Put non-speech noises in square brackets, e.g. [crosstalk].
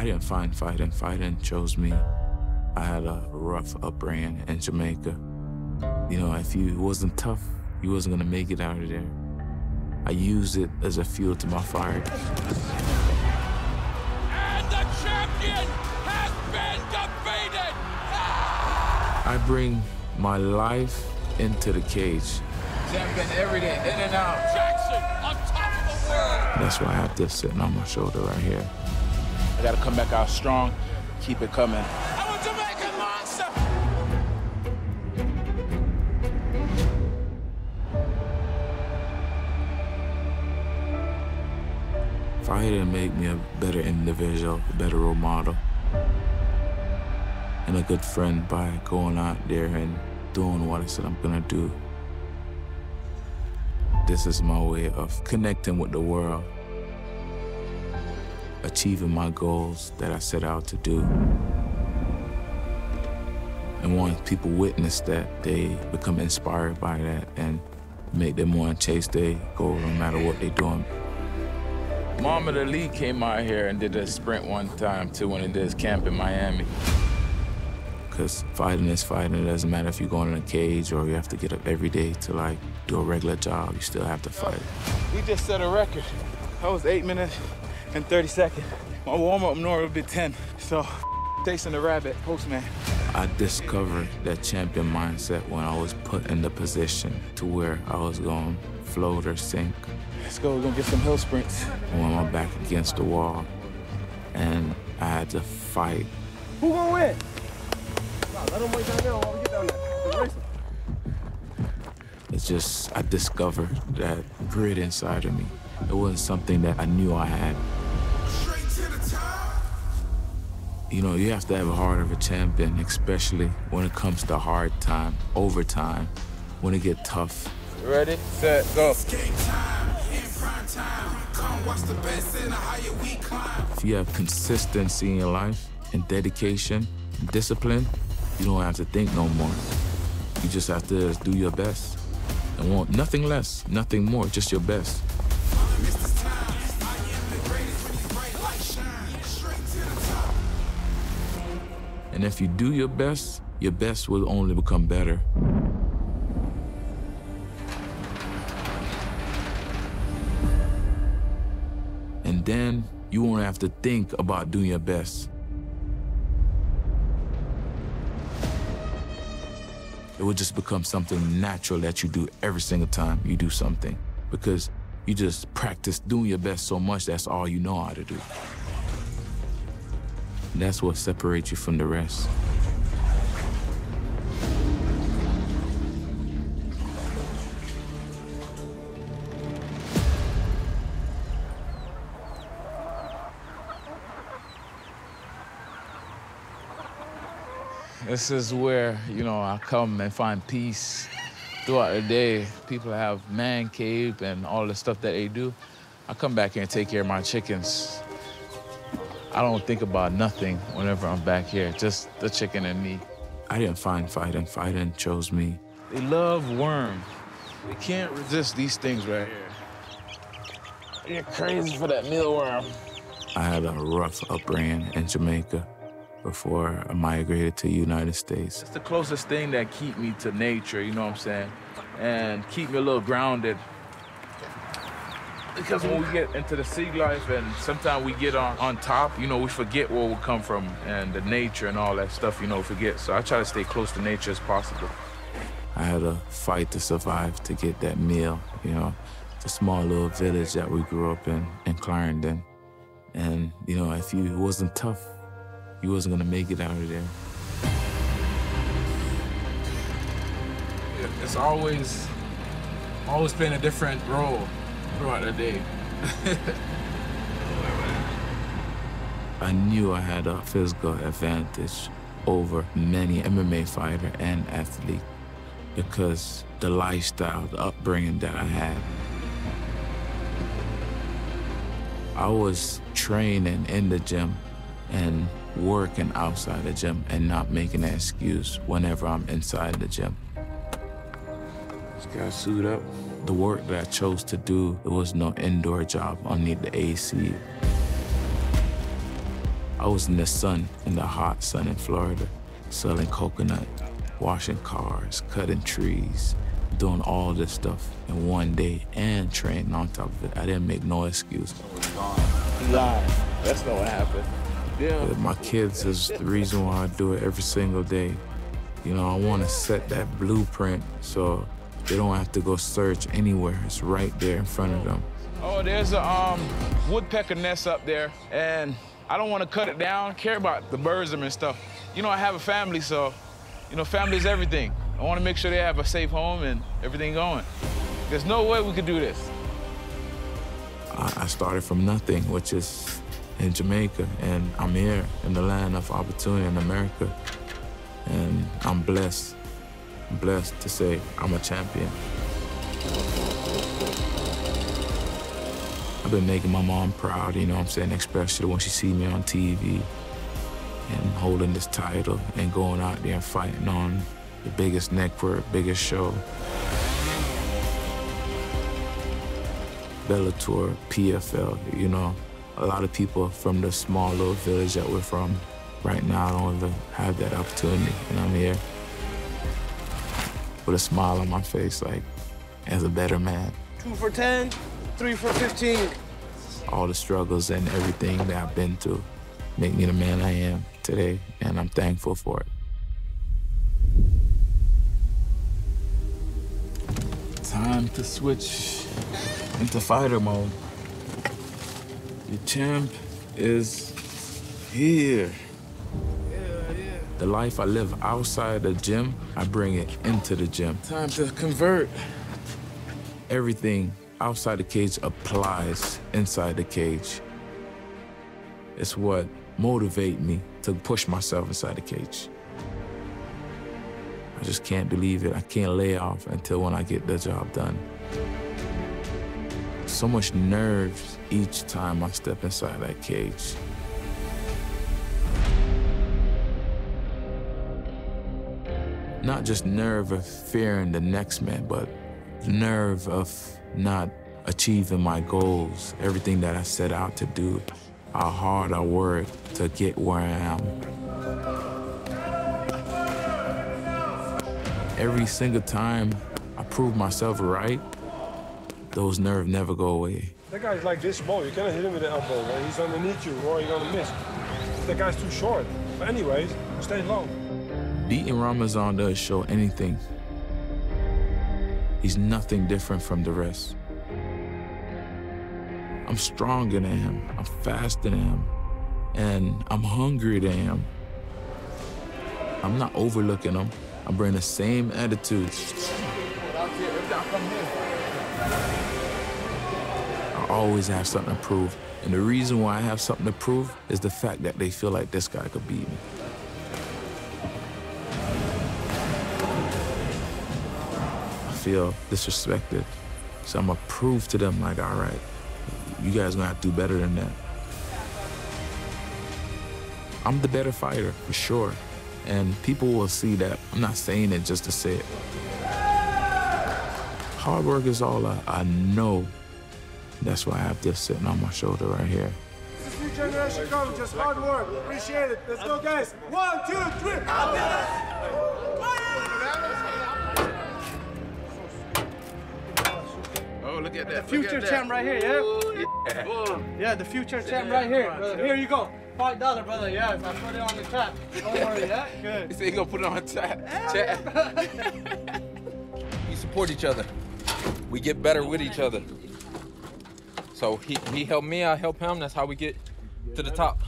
I didn't find fighting. Fighting chose me. I had a rough upbringing in Jamaica. You know, if you wasn't tough, you wasn't gonna make it out of there. I used it as a fuel to my fire. And the champion has been defeated! I bring my life into the cage. Champion every day, in and out. Jackson on top of the world! That's why I have this sitting on my shoulder right here. I gotta come back out strong, keep it coming. I'm a Jamaican monster! Fighting made me a better individual, a better role model, and a good friend by going out there and doing what I said I'm gonna do. This is my way of connecting with the world, achieving my goals that I set out to do. And once people witness that, they become inspired by that and make them want to chase their goal no matter what they're doing. Muhammad Ali came out here and did a sprint one time too when he did his camp in Miami. Because fighting is fighting. It doesn't matter if you're going in a cage or you have to get up every day to like do a regular job. You still have to fight. We just set a record. That was eight minutes and 30 seconds. My warm-up normally would be 10. So, [laughs] chasing the rabbit, postman. I discovered that champion mindset when I was put in the position to where I was going to float or sink. Let's go, we're gonna get some hill sprints. When my back against the wall, and I had to fight. Who gonna win? Let him wait down there while we get down there. The race him. It's just I discovered that grit inside of me. It wasn't something that I knew I had. You know, you have to have a heart of a champion, especially when it comes to hard time, overtime, when it get tough. Ready, set, go. If you have consistency in your life and dedication and discipline, you don't have to think no more. You just have to do your best and want nothing less, nothing more, just your best. And if you do your best, your best will only become better. And then you won't have to think about doing your best. It will just become something natural that you do every single time you do something because you just practice doing your best so much that's all you know how to do. That's what separates you from the rest. This is where, you know, I come and find peace throughout the day. People have man cave and all the stuff that they do. I come back here and take care of my chickens. I don't think about nothing whenever I'm back here, just the chicken and me. I didn't find fighting, fighting chose me. They love worms. They can't resist these things right here. You're crazy for that mealworm. I had a rough upbringing in Jamaica before I migrated to the United States. It's the closest thing that keep me to nature, you know what I'm saying? And keep me a little grounded. Because when we get into the sea life and sometimes we get on, on top, you know, we forget where we come from and the nature and all that stuff, you know, forget. So I try to stay close to nature as possible. I had to fight to survive to get that meal, you know. It's a small little village that we grew up in, in Clarendon. And, you know, if you wasn't tough, you wasn't gonna make it out of there. It's always, always playing a different role throughout the day. [laughs] I knew I had a physical advantage over many MMA fighter and athlete because the lifestyle, the upbringing that I had. I was training in the gym and working outside the gym and not making an excuse whenever I'm inside the gym. Just gotta suit up. The work that I chose to do, it was no indoor job. I need the AC. I was in the sun, in the hot sun in Florida, selling coconut, washing cars, cutting trees, doing all this stuff in one day and training on top of it. I didn't make no excuse. Lie. That's not what happened. Yeah. My kids is the reason why I do it every single day. You know, I want to set that blueprint so they don't have to go search anywhere. It's right there in front of them. Oh, there's a um, woodpecker nest up there, and I don't want to cut it down. Care about the birds and stuff. You know, I have a family, so you know, family is everything. I want to make sure they have a safe home and everything going. There's no way we could do this. I, I started from nothing, which is in Jamaica, and I'm here in the land of opportunity in America, and I'm blessed. Blessed to say I'm a champion. I've been making my mom proud, you know what I'm saying, especially when she see me on TV and holding this title and going out there and fighting on the biggest network, biggest show. Bellator, PFL, you know, a lot of people from the small little village that we're from right now don't even have that opportunity, and I'm here with a smile on my face, like, as a better man. Two for 10, three for 15. All the struggles and everything that I've been through make me the man I am today, and I'm thankful for it. Time to switch into fighter mode. The champ is here. The life I live outside the gym, I bring it into the gym. Time to convert. Everything outside the cage applies inside the cage. It's what motivate me to push myself inside the cage. I just can't believe it. I can't lay off until when I get the job done. So much nerves each time I step inside that cage. Not just nerve of fearing the next man, but nerve of not achieving my goals, everything that I set out to do, how hard I work to get where I am. Every single time I prove myself right, those nerves never go away. That guy's like this small. You cannot hit him with the elbow. He's underneath you, or you're gonna miss. That guy's too short. But anyways, stay low. Beating Ramazan does show anything. He's nothing different from the rest. I'm stronger than him. I'm faster than him. And I'm hungry than him. I'm not overlooking him. I bring the same attitude. I always have something to prove. And the reason why I have something to prove is the fact that they feel like this guy could beat me. Feel disrespected. So I'm gonna prove to them like, all right, you guys gonna have to do better than that. I'm the better fighter, for sure. And people will see that. I'm not saying it just to say it. Hard work is all I, I know. That's why I have this sitting on my shoulder right here. This is new generation coming. Just hard work. Appreciate it. Let's go, guys. One, two, three. At that. The future champ right here, yeah? Yeah, the future champ right here, brother. Here you go. Five dollar, brother. Yes, I put it on the chat. Don't worry, yeah? [laughs] Good. He said he gonna put it on chat. chat. [laughs] we support each other. We get better with each other. So he, he helped me, I help him. That's how we get to the top.